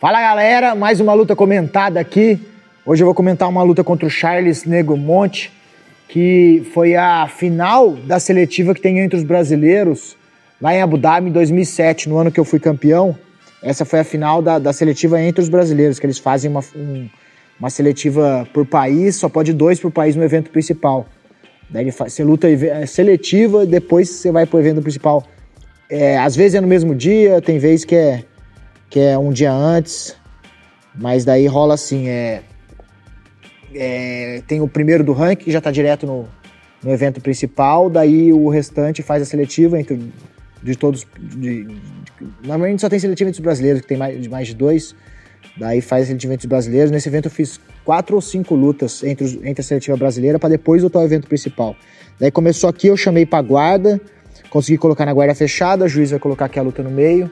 Fala galera, mais uma luta comentada aqui. Hoje eu vou comentar uma luta contra o Charles Nego Monte, que foi a final da seletiva que tem entre os brasileiros lá em Abu Dhabi em 2007, no ano que eu fui campeão. Essa foi a final da, da seletiva entre os brasileiros, que eles fazem uma, um, uma seletiva por país, só pode dois por país no evento principal. Daí você luta é seletiva, depois você vai pro evento principal. É, às vezes é no mesmo dia, tem vezes que é, que é um dia antes, mas daí rola assim, é, é tem o primeiro do ranking que já está direto no, no evento principal, daí o restante faz a seletiva entre de todos. De, de, normalmente só tem seletiva entre os brasileiros, que tem mais, mais de dois. Daí faz a seletiva entre os brasileiros. Nesse evento eu fiz quatro ou cinco lutas entre, os, entre a seletiva brasileira para depois lutar o evento principal. Daí começou aqui, eu chamei para guarda. Consegui colocar na guarda fechada, o juiz vai colocar aqui a luta no meio.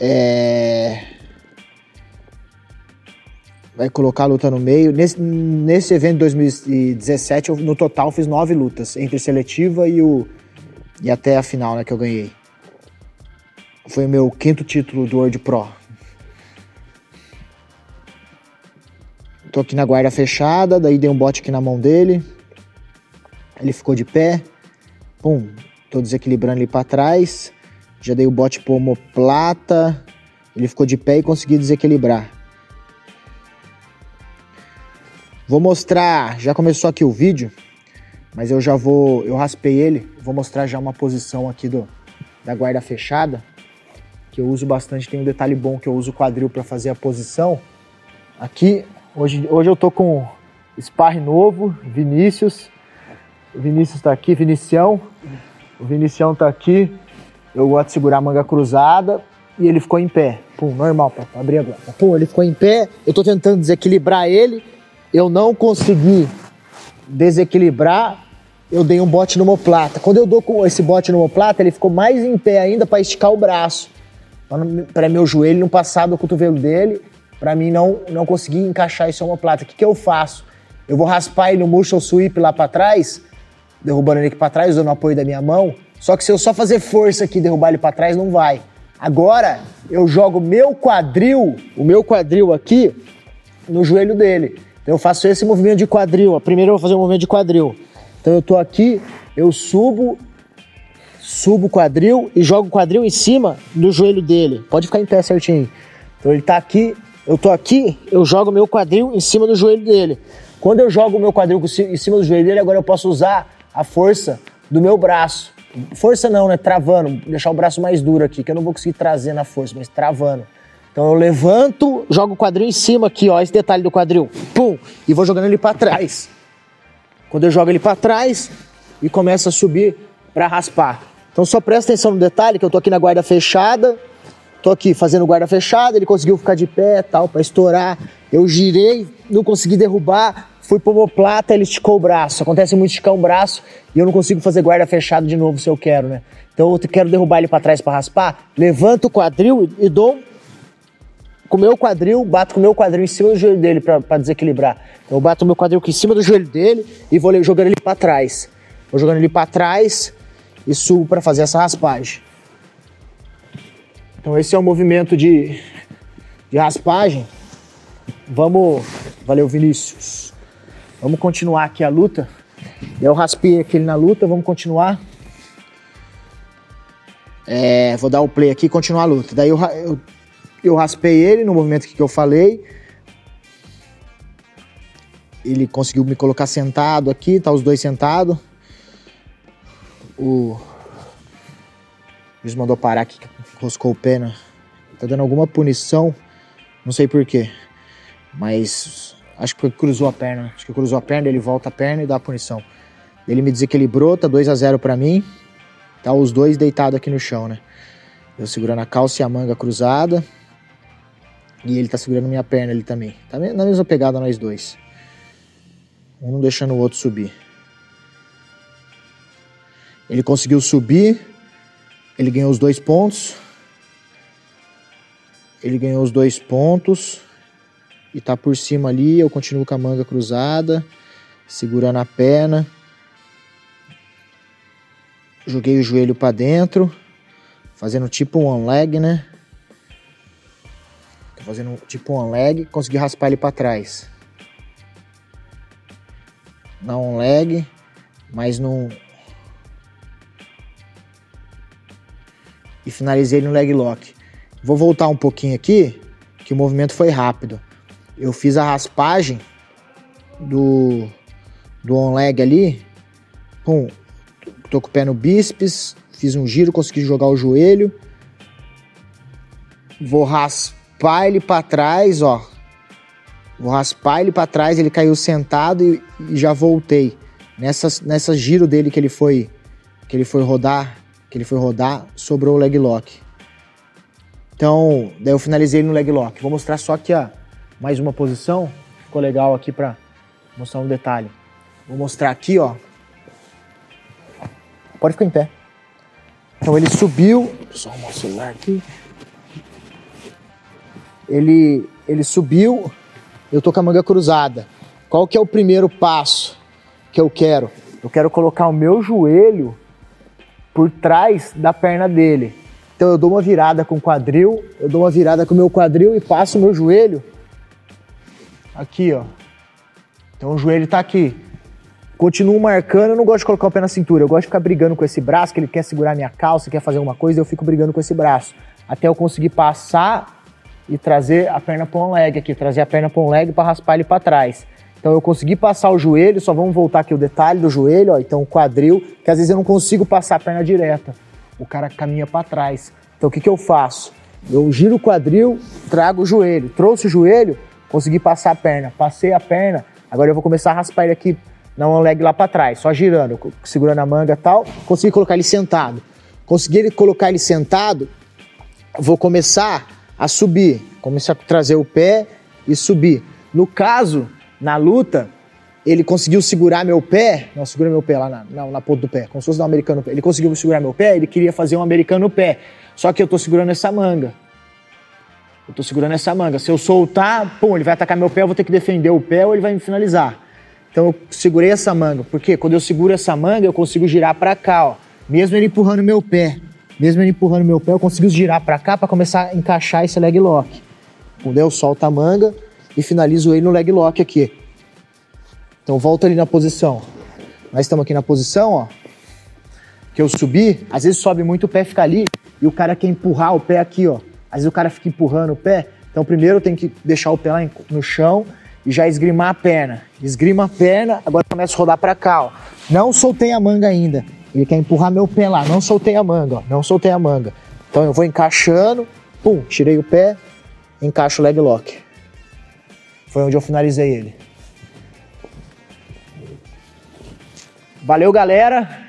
É... Vai colocar a luta no meio. Nesse, nesse evento de 2017, eu, no total fiz nove lutas, entre seletiva e, o, e até a final né, que eu ganhei. Foi o meu quinto título do World Pro. Tô aqui na guarda fechada, daí dei um bote aqui na mão dele. Ele ficou de pé. Pum, tô desequilibrando ele para trás. Já dei o bote pro omoplata. Ele ficou de pé e consegui desequilibrar. Vou mostrar, já começou aqui o vídeo, mas eu já vou, eu raspei ele, vou mostrar já uma posição aqui do da guarda fechada, que eu uso bastante, tem um detalhe bom que eu uso o quadril para fazer a posição. Aqui, hoje, hoje eu tô com sparring novo, Vinícius, o Vinícius está aqui, Vinicião. O Vinicião está aqui. Eu gosto de segurar a manga cruzada e ele ficou em pé. Pum, normal, papai. Abri agora. Pum, ele ficou em pé. Eu estou tentando desequilibrar ele. Eu não consegui desequilibrar. Eu dei um bote no homoplata. Quando eu dou com esse bote no homoplata, ele ficou mais em pé ainda para esticar o braço. Para meu joelho não passar do cotovelo dele. Para mim não, não conseguir encaixar esse homoplata. O que, que eu faço? Eu vou raspar ele no muscle sweep lá para trás derrubando ele aqui para trás, usando o apoio da minha mão. Só que se eu só fazer força aqui e derrubar ele para trás, não vai. Agora eu jogo meu quadril, o meu quadril aqui, no joelho dele. Então eu faço esse movimento de quadril. Primeiro eu vou fazer um movimento de quadril. Então eu tô aqui, eu subo, subo o quadril e jogo o quadril em cima do joelho dele. Pode ficar em pé certinho. Então ele tá aqui, eu tô aqui, eu jogo meu quadril em cima do joelho dele. Quando eu jogo o meu quadril em cima do joelho dele, agora eu posso usar a força do meu braço. Força não, né? Travando, deixar o braço mais duro aqui, que eu não vou conseguir trazer na força, mas travando. Então eu levanto, jogo o quadril em cima aqui, ó, esse detalhe do quadril. Pum! E vou jogando ele para trás. Quando eu jogo ele para trás e começa a subir para raspar. Então só presta atenção no detalhe que eu tô aqui na guarda fechada, tô aqui fazendo guarda fechada, ele conseguiu ficar de pé, tal, para estourar. Eu girei, não consegui derrubar, Fui pro homoplata, ele esticou o braço. Acontece muito esticar um braço e eu não consigo fazer guarda fechado de novo se eu quero, né? Então eu quero derrubar ele para trás para raspar, levanto o quadril e dou com o meu quadril, bato com o meu quadril em cima do joelho dele para desequilibrar. Então eu bato o meu quadril aqui em cima do joelho dele e vou jogando ele para trás. Vou jogando ele para trás e subo para fazer essa raspagem. Então esse é o movimento de, de raspagem. Vamos. Valeu, Vinícius. Vamos continuar aqui a luta. Eu raspei aquele na luta, vamos continuar. É, vou dar o play aqui e continuar a luta. Daí eu, eu, eu raspei ele no movimento que eu falei. Ele conseguiu me colocar sentado aqui, tá os dois sentados. O juiz mandou parar aqui, roscou o pé, né? Tá dando alguma punição, não sei porquê. Mas Acho que cruzou a perna. Acho que cruzou a perna, ele volta a perna e dá a punição. Ele me desequilibrou, tá 2 a 0 para mim. Tá os dois deitados aqui no chão, né? Eu segurando a calça e a manga cruzada. E ele tá segurando minha perna ali também. Tá na mesma pegada nós dois. Um não deixando o outro subir. Ele conseguiu subir. Ele ganhou os dois pontos. Ele ganhou os dois pontos e tá por cima ali, eu continuo com a manga cruzada, segurando a perna. Joguei o joelho para dentro, fazendo tipo um leg, né? Tô fazendo tipo um leg, consegui raspar ele para trás. Não um leg, mas não. E finalizei no leg lock. Vou voltar um pouquinho aqui, que o movimento foi rápido. Eu fiz a raspagem do, do on leg ali. Pum, tô com o pé no bíceps, fiz um giro, consegui jogar o joelho. Vou raspar ele para trás, ó. Vou raspar ele para trás, ele caiu sentado e, e, já voltei. Nessa, nessa giro dele que ele foi que ele foi rodar, que ele foi rodar, sobrou o leg lock. Então, daí eu finalizei no leg lock. Vou mostrar só aqui, ó, mais uma posição. Ficou legal aqui para mostrar um detalhe. Vou mostrar aqui, ó. Pode ficar em pé. Então ele subiu. Só o celular aqui. Ele, ele subiu. Eu tô com a manga cruzada. Qual que é o primeiro passo que eu quero? Eu quero colocar o meu joelho por trás da perna dele. Então eu dou uma virada com o quadril, eu dou uma virada com o meu quadril e passo o meu joelho aqui, ó. Então o joelho tá aqui. Continuo marcando, eu não gosto de colocar o pé na cintura, eu gosto de ficar brigando com esse braço, que ele quer segurar minha calça, quer fazer alguma coisa, eu fico brigando com esse braço. Até eu conseguir passar e trazer a perna para um leg aqui, trazer a perna para um leg para raspar ele para trás. Então eu consegui passar o joelho, só vamos voltar aqui o detalhe do joelho, ó, então o quadril, que às vezes eu não consigo passar a perna direta. O cara caminha para trás. Então o que, que eu faço? Eu giro o quadril, trago o joelho. Trouxe o joelho, consegui passar a perna. Passei a perna, agora eu vou começar a raspar ele aqui na one leg lá para trás, só girando, segurando a manga e tal. Consegui colocar ele sentado. Consegui colocar ele sentado, vou começar a subir, começar a trazer o pé e subir. No caso, na luta, ele conseguiu segurar meu pé, não, segura meu pé lá na, na, na ponta do pé, como se fosse um americano pé. Ele conseguiu segurar meu pé, ele queria fazer um americano pé. Só que eu tô segurando essa manga. Eu tô segurando essa manga. Se eu soltar, pum, ele vai atacar meu pé, eu vou ter que defender o pé ou ele vai me finalizar. Então eu segurei essa manga, porque quando eu seguro essa manga, eu consigo girar para cá, ó. Mesmo ele empurrando meu pé. Mesmo ele empurrando meu pé, eu consigo girar para cá para começar a encaixar esse leg lock. Quando eu solto a manga e finalizo ele no leg lock aqui. Então volta ali na posição. Nós estamos aqui na posição, ó. Que eu subi, às vezes sobe muito o pé fica ali e o cara quer empurrar o pé aqui, ó. Às vezes o cara fica empurrando o pé. Então primeiro tenho que deixar o pé lá no chão e já esgrimar a perna. Esgrima a perna, agora começa a rodar para cá, ó. Não soltei a manga ainda. Ele quer empurrar meu pé lá, não soltei a manga, ó. Não soltei a manga. Então eu vou encaixando, pum, tirei o pé, encaixo o leg lock. Foi onde eu finalizei ele. Valeu, galera.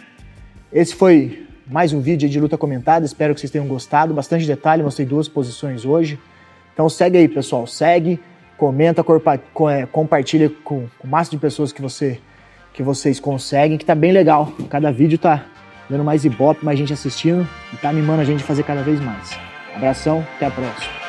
Esse foi mais um vídeo de luta comentada. Espero que vocês tenham gostado. Bastante detalhe, mostrei duas posições hoje. Então segue aí, pessoal. Segue comenta, é, compartilha com, com o máximo de pessoas que, você, que vocês conseguem, que tá bem legal. Cada vídeo tá dando mais ibope, mais gente assistindo e tá animando a gente a fazer cada vez mais. Abração, até a próxima.